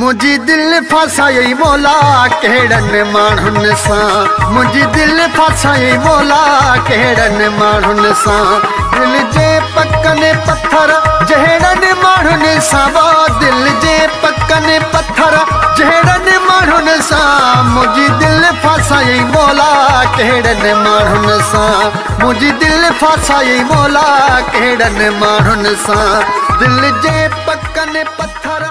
منهنجي دل فاسائي مولا ڪهڙن ماڻهن سان. منهنجي دل فاسائي مولا ڪهڙن ماڻهن سان. دل جي پڪن پٿر جهڙن ماڻهن سان. دل جي پڪن پٿر جهڙن ماڻهن سان. منهنجي دل فاسائي مولا ڪهڙن ماڻهن سان. منهنجي دل فاسائي مولا ڪهڙن ماڻهن سان. دل جي پڪن پٿر